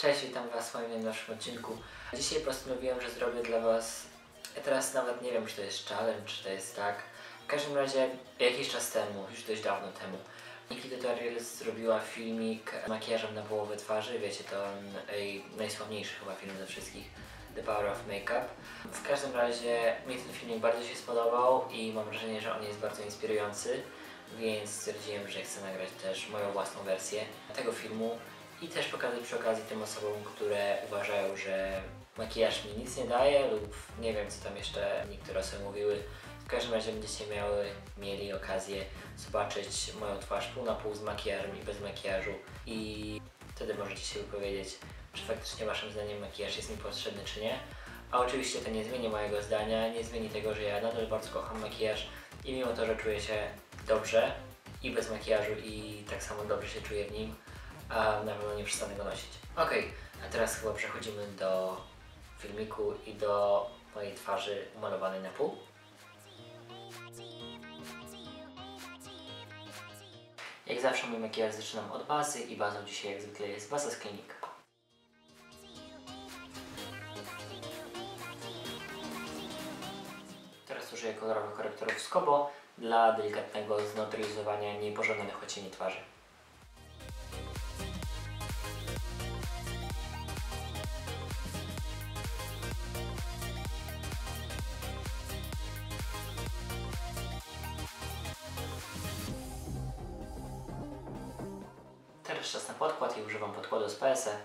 Cześć, witam Was w moim odcinku. Dzisiaj postanowiłem, że zrobię dla Was, ja teraz nawet nie wiem, czy to jest challenge, czy to jest tak. W każdym razie jakiś czas temu, już dość dawno temu, Nikki Tutorials zrobiła filmik z makijażem na połowę twarzy, wiecie, to jej najsławniejszy chyba film ze wszystkich, The Power of Makeup. W każdym razie mi ten filmik bardzo się spodobał i mam wrażenie, że on jest bardzo inspirujący, więc stwierdziłem, że chcę nagrać też moją własną wersję tego filmu i też pokazać przy okazji tym osobom, które uważają, że makijaż mi nic nie daje lub nie wiem co tam jeszcze niektóre osoby mówiły. W każdym razie będziecie miały, mieli okazję zobaczyć moją twarz pół na pół z makijażem i bez makijażu i wtedy możecie się wypowiedzieć, czy faktycznie waszym zdaniem makijaż jest mi potrzebny czy nie. A oczywiście to nie zmieni mojego zdania, nie zmieni tego, że ja nadal bardzo kocham makijaż i mimo to, że czuję się dobrze i bez makijażu i tak samo dobrze się czuję w nim, a na pewno nie przestanę go nosić. Ok, a teraz chyba przechodzimy do filmiku i do mojej twarzy umalowanej na pół. Jak zawsze mój makijaż zaczynam od bazy i bazą dzisiaj jak zwykle jest baza z klinika. Teraz użyję kolorowych korektorów Skobo dla delikatnego zneutralizowania niepożądanych odcieni twarzy. Teraz czas na podkład i używam podkładu z PSE.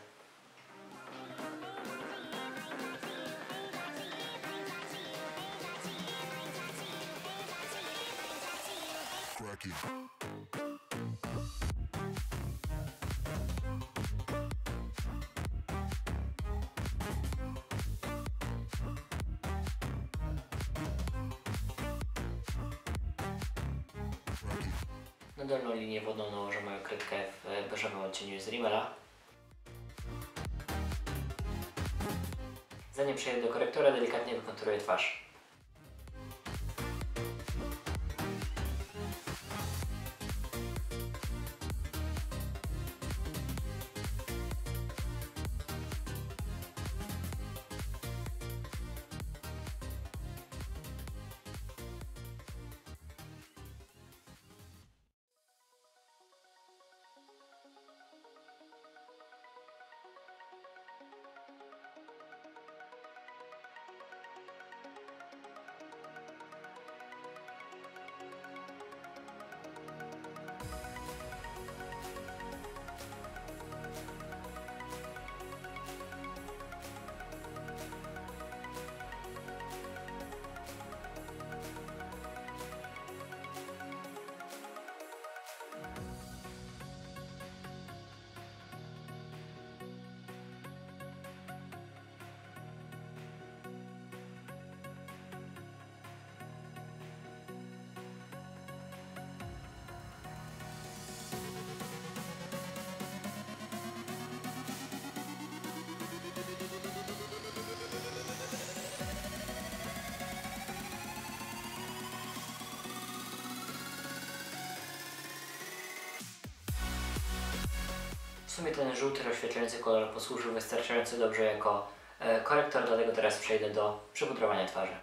Dolną linię wodną nałożę moją kredkę w beżowym odcieniu z Rimmela. Zanim przejdę do korektora, delikatnie wykonturuję twarz. Sumie ten żółty rozświetlający kolor posłużył wystarczająco dobrze jako e, korektor, dlatego teraz przejdę do przypudrowania twarzy.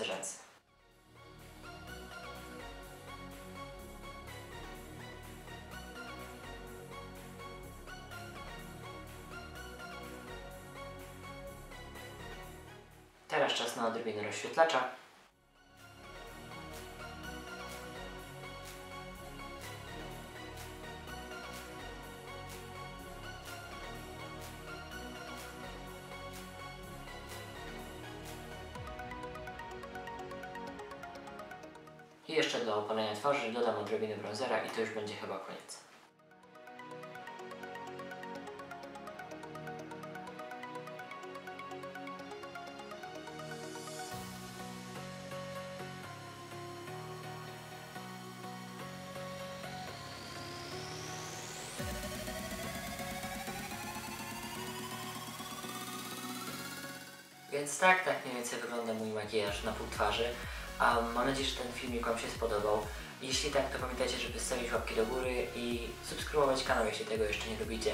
Rzęsy. Teraz czas na odrobinę rozświetlacza. I jeszcze do opalenia twarzy dodam odrobinę bronzera i to już będzie chyba koniec. Więc tak, tak mniej więcej wygląda mój makijaż na pół twarzy. A mam nadzieję, że ten filmik Wam się spodobał. Jeśli tak, to pamiętajcie, żeby stawić łapki do góry i subskrybować kanał, jeśli tego jeszcze nie robicie.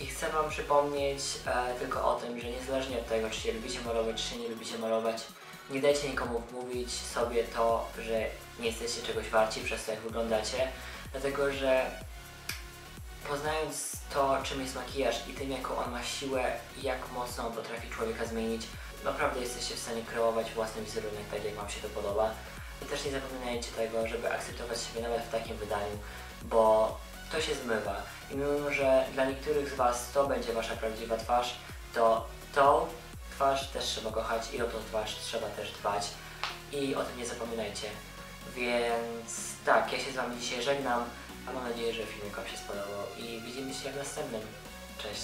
I chcę Wam przypomnieć e, tylko o tym, że niezależnie od tego, czy się lubicie malować, czy się nie lubicie malować, nie dajcie nikomu wmówić sobie to, że nie jesteście czegoś warci przez to, jak wyglądacie, dlatego że poznając to, czym jest makijaż i tym, jaką on ma siłę i jak mocno on potrafi człowieka zmienić, naprawdę jesteście w stanie kreować własny wizerunek tak, jak Wam się to podoba. I też nie zapominajcie tego, żeby akceptować siebie nawet w takim wydaniu, bo to się zmywa. I mimo, że dla niektórych z Was to będzie Wasza prawdziwa twarz, to tą twarz też trzeba kochać i o tą twarz trzeba też dbać. I o tym nie zapominajcie. Więc tak, ja się z Wami dzisiaj żegnam, a mam nadzieję, że filmik Wam się spodobał i widzimy się w następnym. Cześć!